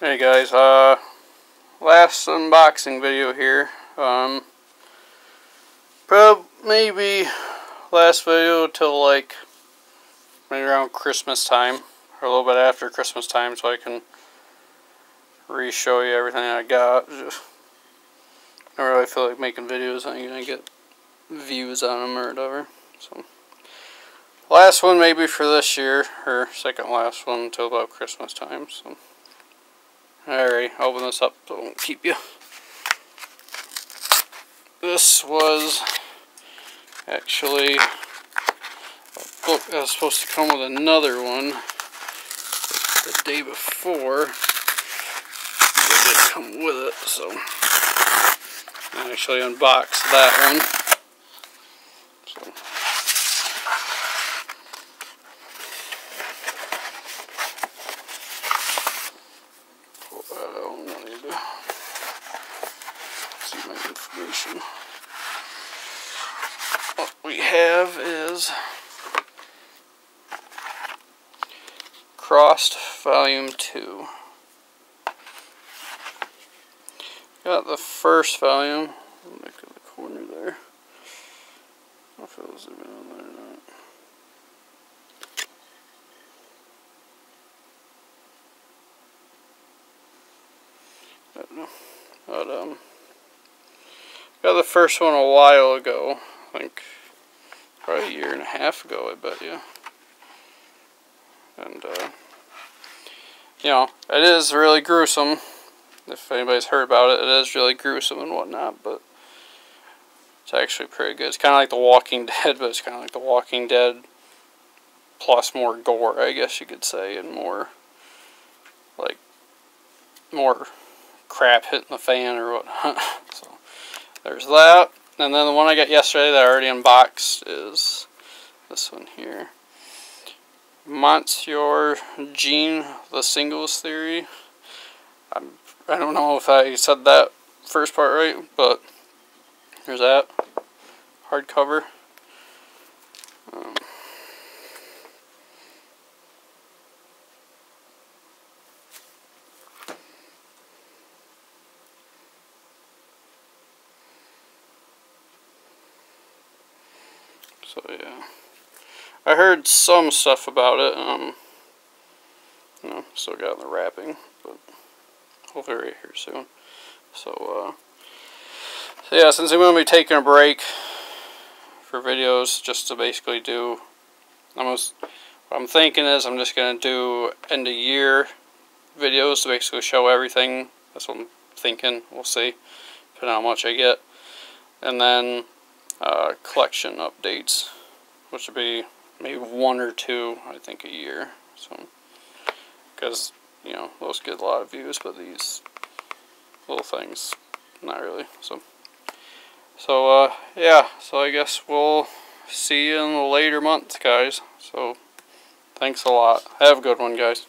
Hey guys, uh, last unboxing video here. Um, probably maybe last video till like maybe around Christmas time or a little bit after Christmas time, so I can re-show you everything I got. Just, I don't really feel like making videos. I'm gonna get views on them or whatever. So last one maybe for this year, or second last one until about Christmas time. So. Alright, open this up so I won't keep you. This was actually a book that was supposed to come with another one the day before. It did come with it, so I actually unboxed that one. So. See my information. What we have is Crossed Volume 2. Got the first volume. Look at the corner there. I don't know if it was there or not. I don't know. But, um, got the first one a while ago. I think probably a year and a half ago, I bet you. And, uh, you know, it is really gruesome. If anybody's heard about it, it is really gruesome and whatnot, but it's actually pretty good. It's kind of like The Walking Dead, but it's kind of like The Walking Dead plus more gore, I guess you could say, and more, like, more crap hitting the fan or whatnot. so there's that. And then the one I got yesterday that I already unboxed is this one here. Monsieur Jean, the singles theory. I'm, I don't know if I said that first part right, but there's that. Hardcover. So yeah, I heard some stuff about it. Um, you know, still got the wrapping, but hopefully right here soon. So uh, so yeah, since I'm gonna be taking a break for videos, just to basically do, almost what I'm thinking is I'm just gonna do end of year videos to basically show everything. That's what I'm thinking. We'll see, depending on how much I get, and then uh, collection updates, which would be maybe one or two, I think, a year. So, because you know those get a lot of views, but these little things, not really. So, so uh, yeah. So I guess we'll see you in the later months, guys. So, thanks a lot. Have a good one, guys.